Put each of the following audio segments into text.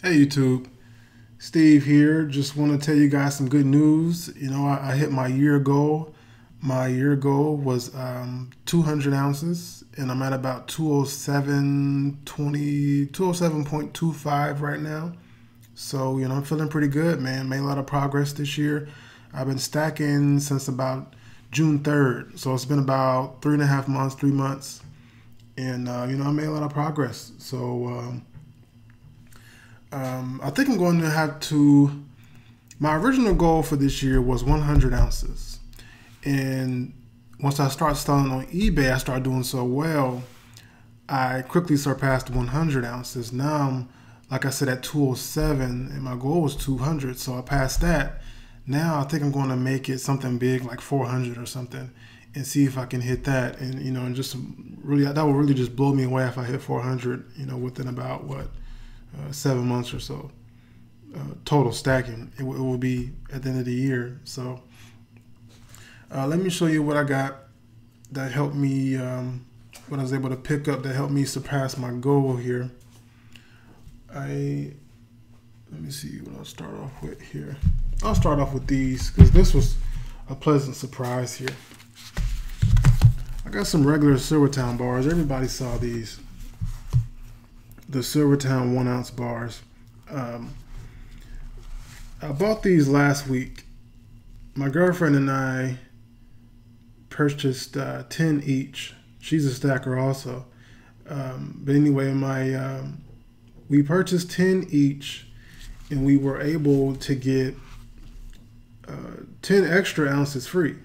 Hey YouTube, Steve here. Just want to tell you guys some good news. You know, I, I hit my year goal. My year goal was um, 200 ounces, and I'm at about 207, 20, 207.25 right now. So, you know, I'm feeling pretty good, man. Made a lot of progress this year. I've been stacking since about June 3rd. So it's been about three and a half months, three months. And, uh, you know, I made a lot of progress. So, um, um, I think I'm going to have to. My original goal for this year was 100 ounces, and once I start selling on eBay, I start doing so well. I quickly surpassed 100 ounces. Now I'm, like I said, at 207, and my goal was 200, so I passed that. Now I think I'm going to make it something big, like 400 or something, and see if I can hit that. And you know, and just really, that will really just blow me away if I hit 400. You know, within about what uh, seven months or so. Uh, total stacking. It, it, will be at the end of the year. So uh, let me show you what I got that helped me, um, what I was able to pick up that helped me surpass my goal here. I, let me see what I'll start off with here. I'll start off with these because this was a pleasant surprise here. I got some regular SilverTowne bars. Everybody saw these the SilverTowne one ounce bars. Um, I bought these last week. My girlfriend and I purchased uh, 10 each. She's a stacker also. Um, but anyway, my um, we purchased 10 each and we were able to get uh, 10 extra ounces free.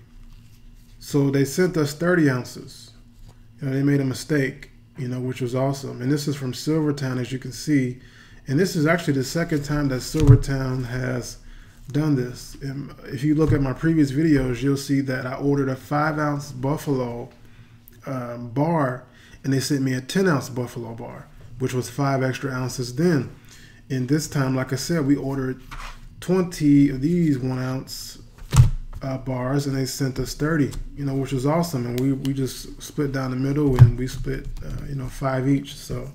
So they sent us 30 ounces. You know, they made a mistake you know, which was awesome. And this is from SilverTowne, as you can see. And this is actually the second time that SilverTowne has done this. And if you look at my previous videos, you'll see that I ordered a five ounce Buffalo um, bar, and they sent me a 10 ounce Buffalo bar, which was five extra ounces then. And this time, like I said, we ordered 20 of these one ounce uh, bars and they sent us 30 you know which was awesome. And we, we just split down the middle and we split uh, you know five each. So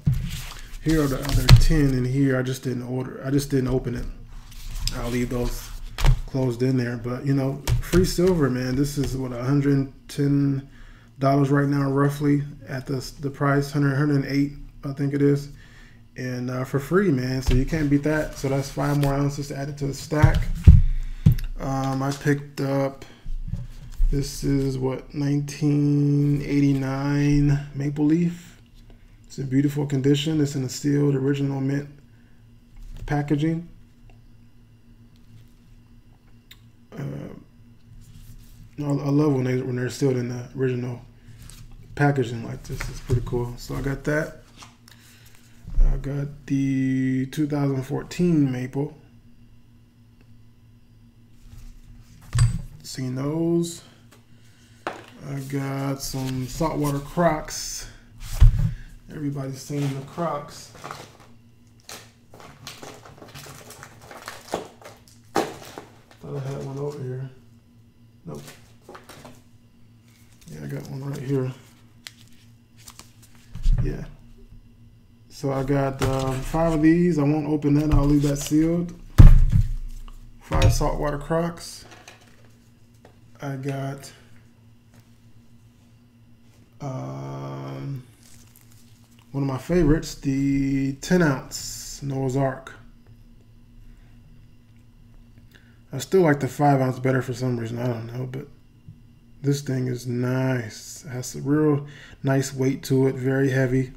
here are the other 10 in here. I just didn't order i just didn't open it. I'll leave those closed in there. But you know free silver man this is what 110 dollars right now roughly at the, the price 100 108 i think it is. And uh, for free man. So you can't beat that. So that's five more ounces added to the stack um, I picked up, this is what, 1989 Maple Leaf. It's in beautiful condition. It's in a sealed original mint packaging. Uh, I love when they when they're sealed in the original packaging like this. It's pretty cool. So I got that. I got the 2014 Maple. Seen those. I got some saltwater crocs. Everybody's seen the crocs. Thought I had one over here. Nope. Yeah, I got one right here. Yeah. So I got um, five of these. I won't open that. I'll leave that sealed. Five saltwater crocs. I got um, one of my favorites, the 10 ounce Noah's Ark. I still like the 5 ounce better for some reason. I don't know, but this thing is nice. It has a real nice weight to it, very heavy.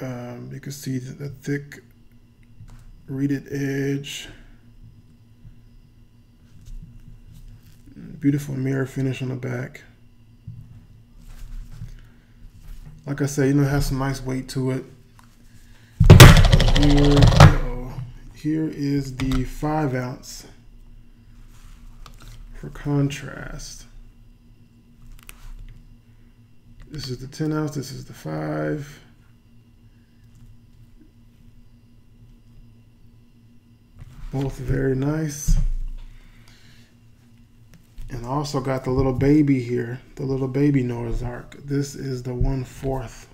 Um, you can see the thick reeded edge. Beautiful mirror finish on the back. Like I said, you know, it has some nice weight to it. Here, uh here is the five ounce for contrast. This is the 10 ounce, this is the five. Both very nice. Also got the little baby here, the little baby Noah's Ark. This is the one fourth.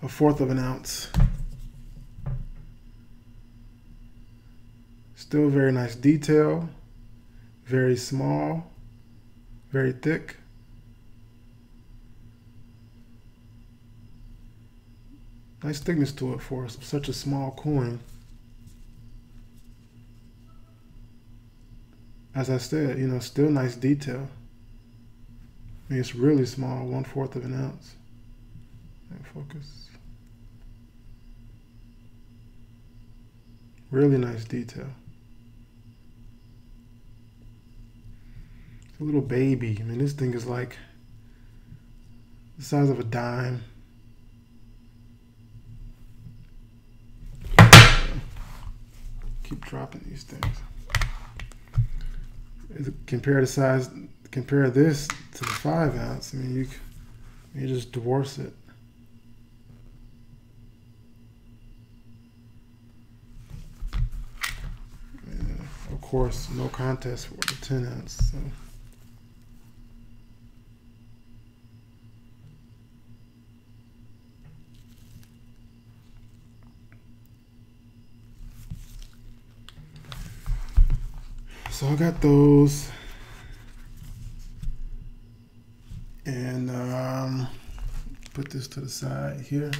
a fourth of an ounce. Still very nice detail, very small, very thick. Nice thickness to it for such a small coin. As I said, you know, still nice detail. I mean, it's really small, one fourth of an ounce. And focus. Really nice detail. It's a little baby. I mean, this thing is like the size of a dime. keep dropping these things. Compare the size, compare this to the five ounce. I mean, you you just divorce it. And of course, no contest for the 10 ounce. So. I got those. And um, put this to the side here.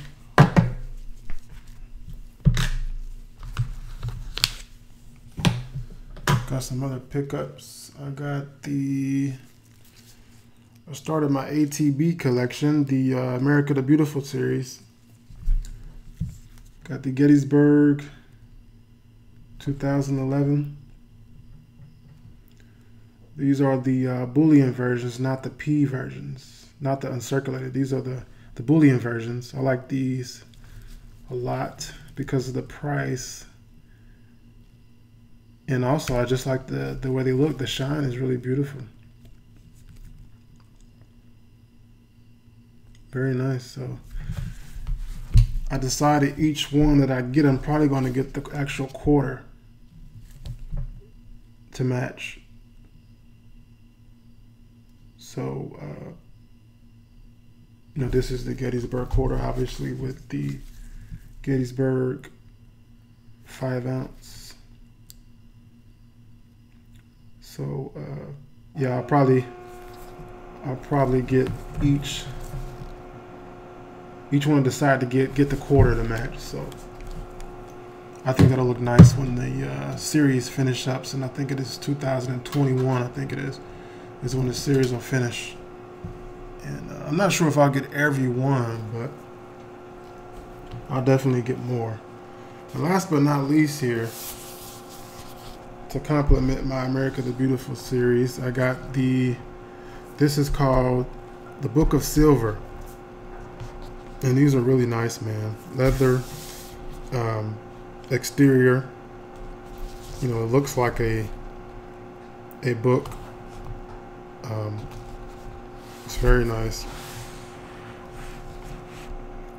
Got some other pickups. I got the, I started my ATB collection, the uh, America the Beautiful series. Got the Gettysburg 2011. These are the uh, bullion versions, not the P versions, not the uncirculated. These are the, the bullion versions. I like these a lot because of the price. And also, I just like the, the way they look. The shine is really beautiful. Very nice. So I decided each one that I get, I'm probably going to get the actual quarter to match. So, uh, you know, this is the Gettysburg quarter, obviously, with the Gettysburg five ounce. So, uh, yeah, I'll probably, I'll probably get each, each one decide to get get the quarter to match. So, I think that'll look nice when the uh, series finish up. And I think it is 2021. I think it is is when the series will finish. And uh, I'm not sure if I'll get every one, but I'll definitely get more. And last but not least here, to complement my America the Beautiful series, I got the, this is called The Book of Silver. And these are really nice, man. Leather, um, exterior. You know, it looks like a a book um, it's very nice.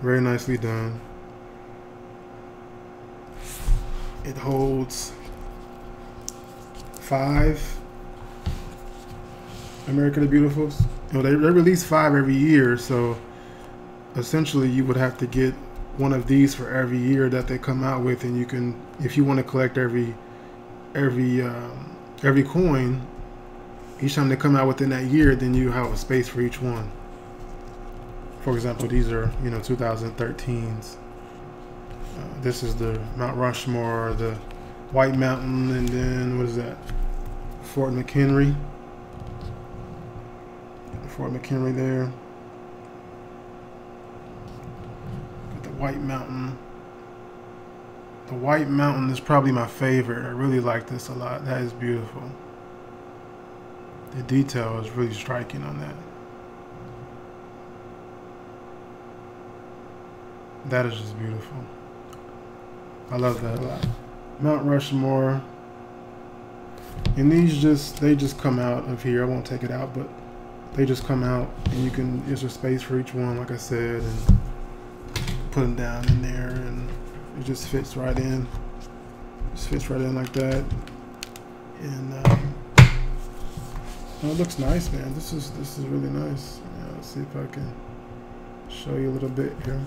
Very nicely done. It holds five America the Beautifuls. You know, they, they release five every year, so essentially you would have to get one of these for every year that they come out with, and you can, if you want to collect every every um, every coin, each time they come out within that year, then you have a space for each one. For example, these are, you know, 2013s. Uh, this is the Mount Rushmore, the White Mountain, and then what is that? Fort McHenry. Fort McHenry there. Got the White Mountain. The White Mountain is probably my favorite. I really like this a lot. That is beautiful. The detail is really striking on that. That is just beautiful. I love that a lot. Mount Rushmore. And these just, they just come out of here. I won't take it out, but they just come out and you can, there's a space for each one, like I said, and put them down in there and it just fits right in. Just fits right in like that. And um, Oh, it looks nice, man. This is this is really nice. Yeah, let's see if I can show you a little bit here.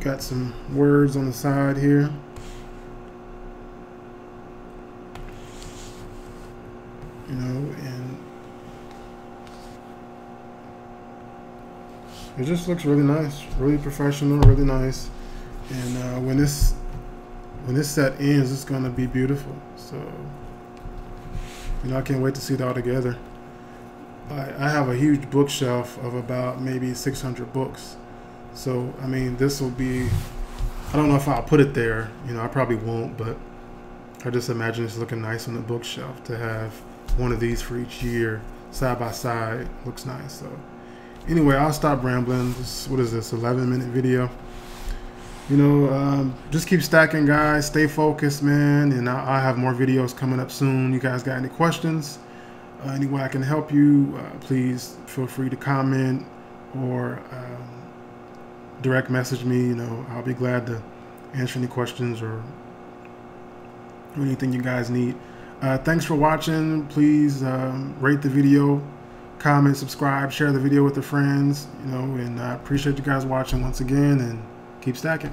Got some words on the side here. You know, it just looks really nice, really professional, really nice. And uh, when this when this set ends, it's gonna be beautiful. So, you know, I can't wait to see it all together. I, I have a huge bookshelf of about maybe 600 books. So, I mean, this will be, I don't know if I'll put it there. You know, I probably won't, but I just imagine it's looking nice on the bookshelf to have one of these for each year side by side. Looks nice. So, anyway, I'll stop rambling. This, what is this, 11 minute video? you know, um, just keep stacking, guys. Stay focused, man. And I, I, have more videos coming up soon. You guys got any questions? Uh, any way I can help you? Uh, please feel free to comment or um, direct message me. You know, I'll be glad to answer any questions or, anything you guys need. Uh, thanks for watching. Please um, rate the video, comment, subscribe, share the video with your friends. You know, and I appreciate you guys watching once again. And keep stacking.